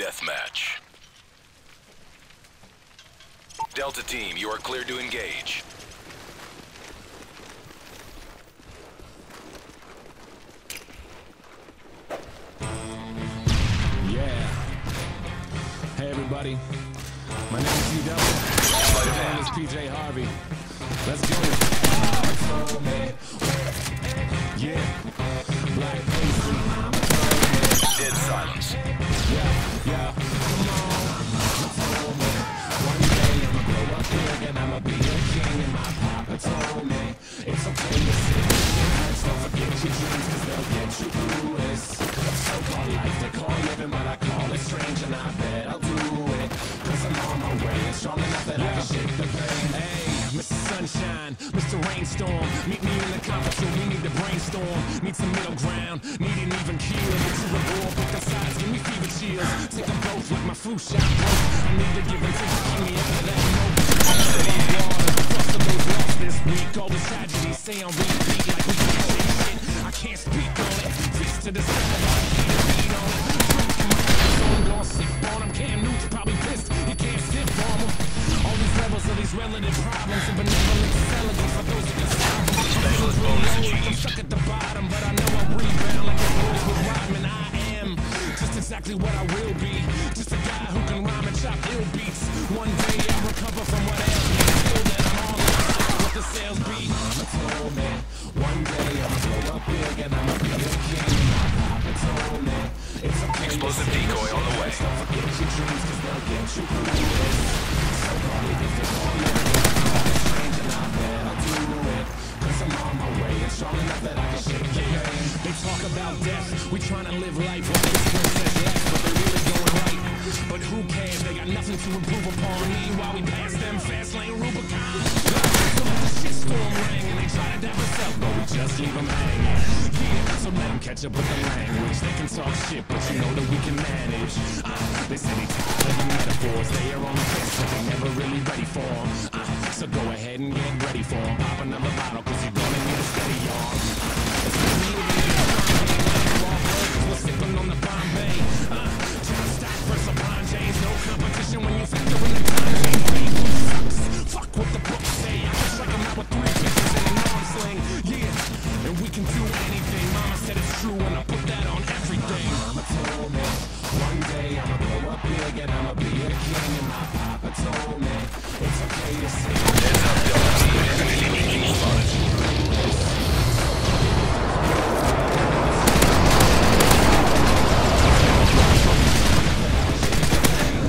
deathmatch. Delta Team, you are clear to engage. Yeah. Hey, everybody. My name is C Double. My name is PJ Harvey. Let's go. Call but I call it strange and I bet I'll do it. Cause I'm on my way and strong enough that I can shake the pain. Hey, Mr. Sunshine, Mr. Rainstorm, meet me in the conference room, we need to brainstorm. Need some middle ground, need an even keel. Get to the ball, pick the sides, give me fever chills. Take them both like my flu shot broke. I need to give and take, keep me out of that note. Trust of those lost this week, all the tragedy, stay on repeat like we can't. Speak on it, fist to the side, I can't beat on it. Drink in my zone, gon' sip on him. Cam Newton's probably pissed, he can't stiff on him. All these levels of these relative problems and benevolent elegance for those that can solve them. Specialist bonus Like I'm stuck at the bottom, but I know I'll rebound like the boys with Rodman. I am just exactly what I will be. Just a guy who can rhyme and chop ill beats. On. Don't forget your dreams 'cause they'll get you through this. So call it if they call it. I'm strange and I bet I'll do it. Cause I'm on my way and strong enough that I can shake your hand. They talk about death, we tryna live life like it's princess left, but they're really going right. But who cares, they got nothing to improve upon. Meanwhile, we pass them fast lane Rubicon. So let the shitstorm ring and they try to dap us up, but we just leave them hanging. Yeah, so let them catch up with the language. They can talk shit, but you know that we can manage. Uh, they say they tired of metaphors. They are on the fence, but they never really ready for 'em. Uh, so go ahead and get ready for 'em. True, and I put that on everything. Mama told me one day I'ma blow up big and I'ma be a king. And my papa told me it's okay to say. Heads up.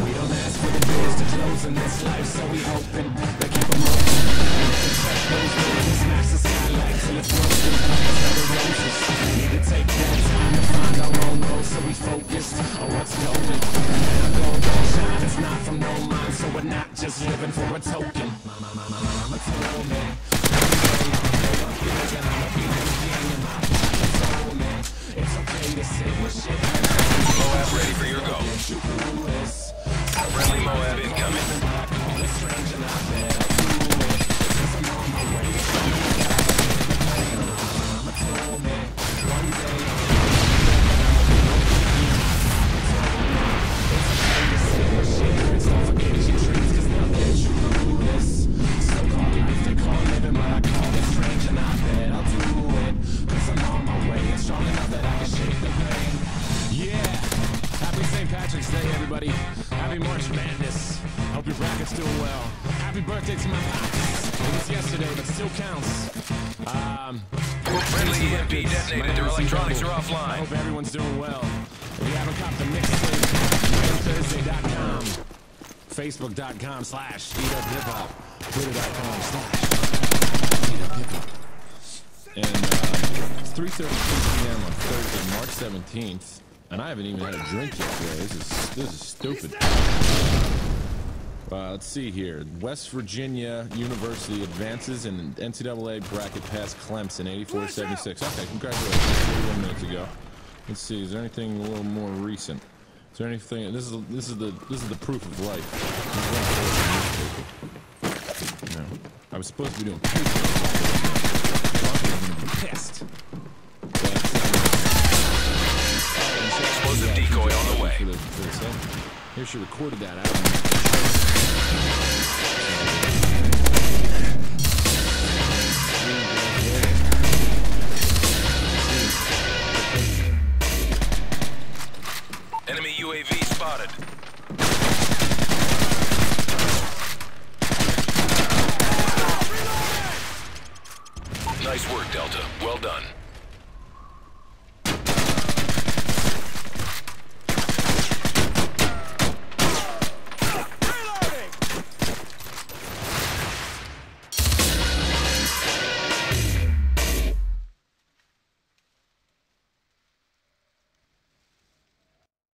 We don't ask for the doors to close in this life, so we doors smash the skylight till it's broken. Just living for a token. Patrick's Day, everybody. Happy March Madness. Hope your bracket's doing well. Happy birthday to my pops. It was yesterday, but still counts. Um, Friendly EMP detonated. Their electronics are I offline. hope everyone's doing well. If you haven't copped the mixtape, Thursday.com, Facebook.com slash Eat Up Hip Hop, Twitter.com slash Eat Up Hip Hop. And uh, it's 3.32 p.m. on Thursday, March 17th, and I haven't even had a drink yet today. This is, this is stupid. Uh, let's see here. West Virginia University advances in NCAA bracket past Clemson, 84-76. Okay, congratulations. 41 minutes ago. Let's see. Is there anything a little more recent? Is there anything? This is this is the this is the proof of life. No, I was supposed to be doing. Fucking pissed. But, Explosive decoy on for song. Here she recorded that album. Enemy UAV spotted. Nice work, Delta. Well done.